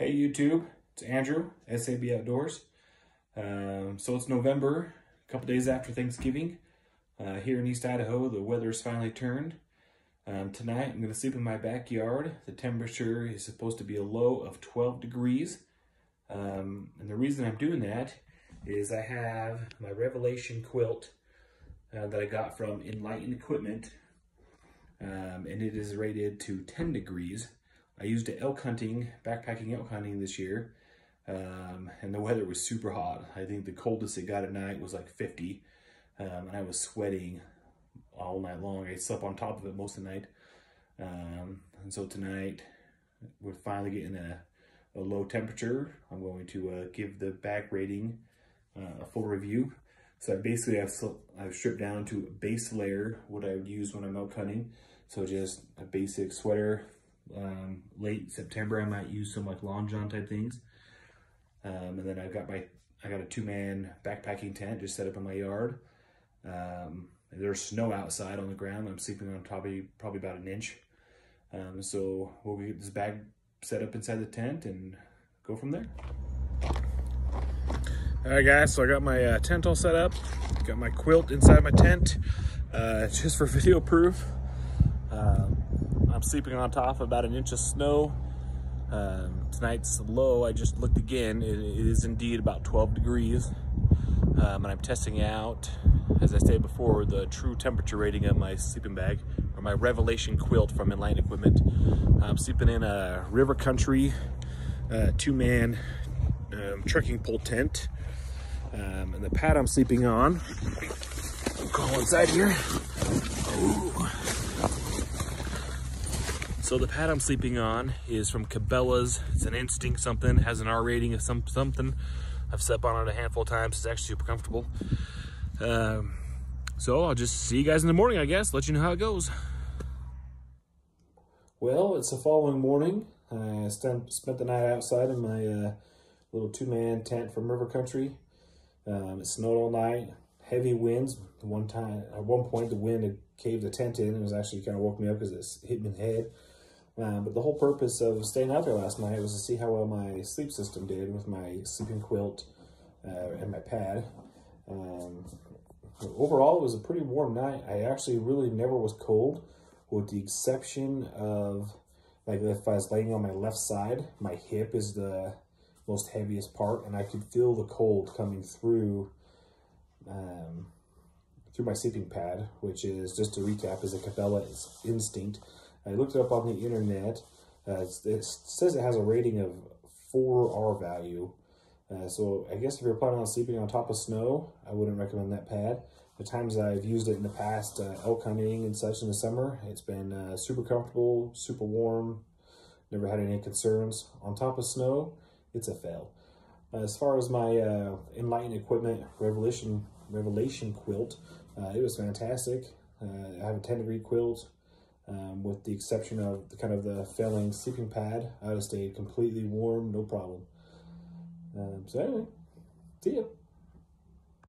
Hey YouTube, it's Andrew, SAB Outdoors. Um, so it's November, a couple days after Thanksgiving. Uh, here in East Idaho, the weather's finally turned. Um, tonight, I'm going to sleep in my backyard. The temperature is supposed to be a low of 12 degrees. Um, and the reason I'm doing that is I have my Revelation quilt uh, that I got from Enlightened Equipment. Um, and it is rated to 10 degrees. I used it elk hunting, backpacking elk hunting this year, um, and the weather was super hot. I think the coldest it got at night was like 50, um, and I was sweating all night long. I slept on top of it most of the night. Um, and so tonight, we're finally getting a, a low temperature. I'm going to uh, give the back rating uh, a full review. So I basically I've, I've stripped down to a base layer, what I would use when I'm out hunting. So just a basic sweater, um, late September, I might use some like long john type things. Um, and then I've got my, I got a two man backpacking tent just set up in my yard. Um, there's snow outside on the ground. I'm sleeping on probably, probably about an inch. Um, so we'll get this bag set up inside the tent and go from there. All right guys, so I got my uh, tent all set up. Got my quilt inside my tent, uh, just for video proof. Um, I'm sleeping on top of about an inch of snow. Um, tonight's low, I just looked again, it, is indeed about 12 degrees. Um, and I'm testing out, as I stated before, the true temperature rating of my sleeping bag, or my Revelation quilt from Enlightened Equipment. I'm sleeping in a river country, uh, two-man um, trekking pole tent. Um, and the pad I'm sleeping on, I'll go inside here. So the pad I'm sleeping on is from Cabela's. It's an Instinct something, has an R rating of some something. I've slept on it a handful of times. It's actually super comfortable. Um, so I'll just see you guys in the morning, I guess. Let you know how it goes. Well, it's the following morning. I spent, the night outside in my uh, little two-man tent from River Country. Um, it snowed all night, heavy winds. One time, at one point, the wind had caved the tent in and it was actually kind of woke me up because it hit me in the head. Um, but the whole purpose of staying out there last night was to see how well my sleep system did with my sleeping quilt uh, and my pad. Um, overall, it was a pretty warm night. I actually really never was cold, with the exception of, like if I was laying on my left side, my hip is the most heaviest part, and I could feel the cold coming through um, through my sleeping pad, which is, just to recap, is a Cabela Instinct. I looked it up on the internet. Uh, it says it has a rating of 4R value. Uh, so I guess if you're planning on sleeping on top of snow, I wouldn't recommend that pad. The times I've used it in the past, uh, elk hunting and such in the summer, it's been uh, super comfortable, super warm, never had any concerns. On top of snow, it's a fail. as far as my uh, Enlightened Equipment Revelation Revelation quilt, uh, it was fantastic. Uh, I have a 10 degree quilt, um, with the exception of the kind of the failing sleeping pad. I would have stayed completely warm, no problem. Um, so anyway, see ya.